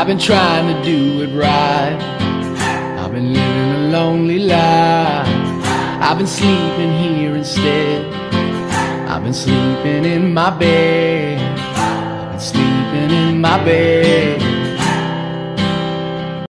I've been trying to do it right. I've been living a lonely life. I've been sleeping here instead. I've been sleeping in my bed. I've been sleeping in my bed.